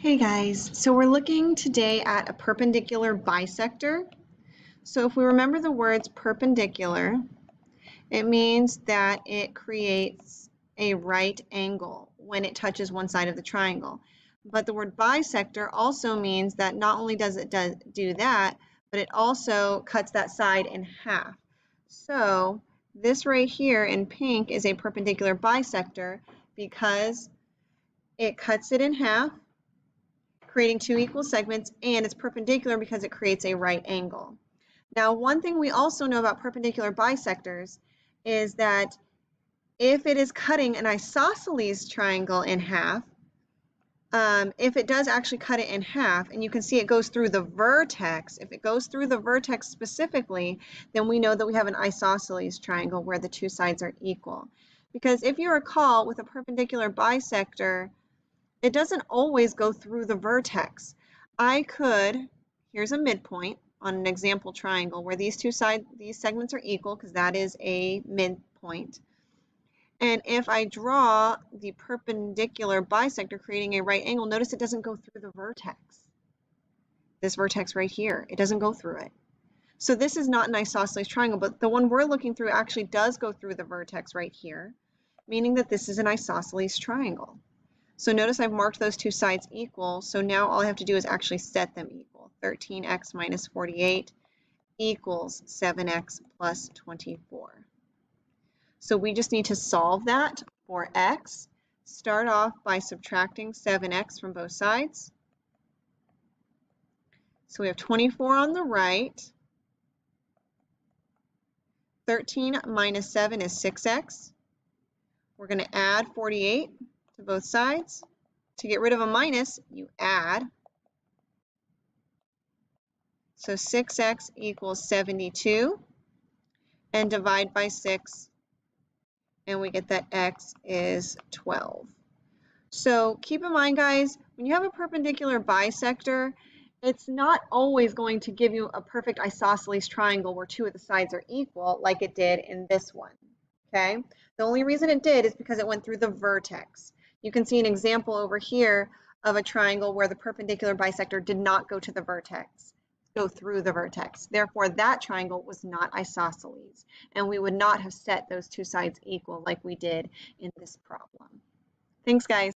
Hey guys, so we're looking today at a perpendicular bisector. So if we remember the words perpendicular, it means that it creates a right angle when it touches one side of the triangle. But the word bisector also means that not only does it do that, but it also cuts that side in half. So this right here in pink is a perpendicular bisector because it cuts it in half creating two equal segments, and it's perpendicular because it creates a right angle. Now, one thing we also know about perpendicular bisectors is that if it is cutting an isosceles triangle in half, um, if it does actually cut it in half, and you can see it goes through the vertex, if it goes through the vertex specifically, then we know that we have an isosceles triangle where the two sides are equal. Because if you recall, with a perpendicular bisector, it doesn't always go through the vertex. I could, here's a midpoint on an example triangle where these two sides, these segments are equal because that is a midpoint. And if I draw the perpendicular bisector creating a right angle, notice it doesn't go through the vertex. This vertex right here, it doesn't go through it. So this is not an isosceles triangle, but the one we're looking through actually does go through the vertex right here, meaning that this is an isosceles triangle. So notice I've marked those two sides equal, so now all I have to do is actually set them equal. 13x minus 48 equals 7x plus 24. So we just need to solve that for x. Start off by subtracting 7x from both sides. So we have 24 on the right. 13 minus 7 is 6x. We're going to add 48 to both sides. To get rid of a minus, you add. So 6x equals 72 and divide by 6 and we get that x is 12. So keep in mind guys, when you have a perpendicular bisector, it's not always going to give you a perfect isosceles triangle where two of the sides are equal like it did in this one, okay? The only reason it did is because it went through the vertex. You can see an example over here of a triangle where the perpendicular bisector did not go to the vertex, go through the vertex. Therefore, that triangle was not isosceles, and we would not have set those two sides equal like we did in this problem. Thanks, guys.